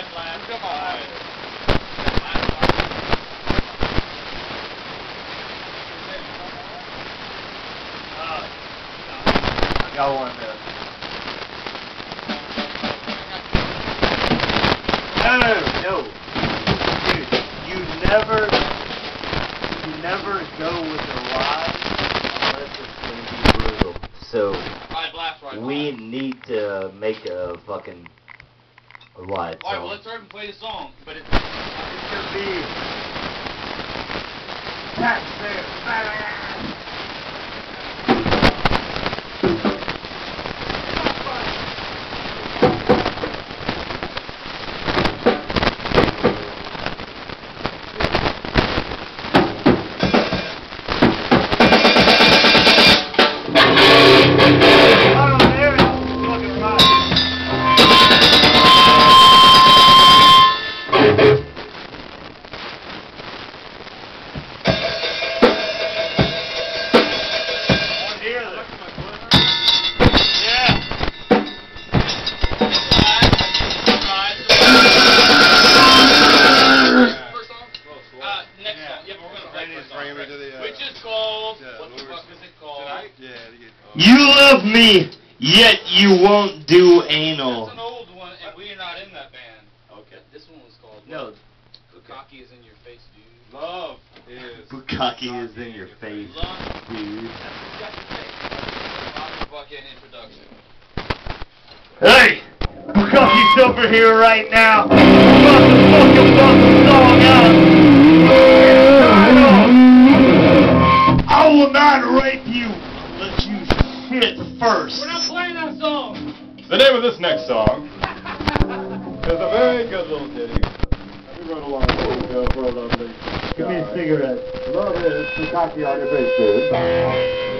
Five. Come on. Five. Y'all. No, no, Dude, you never, you never go with a lie unless it's going to be brutal. So, we need to make a fucking a lie. Alright, well let's hurry up and play the song. But it's it's gonna be First You love me, yet you won't do anal. That's anal. an old one, and we are not in that band. Okay. This one was called. No, Cocky is in your face, dude. Love is. Bukkake is in your face, dude. Got your fucking introduction. Hey! Bukkake's over here right now. I'm you shit first. We're not playing that song. The name of this next song is a very good little ditty. We wrote along long ago for a lovely. Give me a cigarette. Love is Bukkake on your face, dude.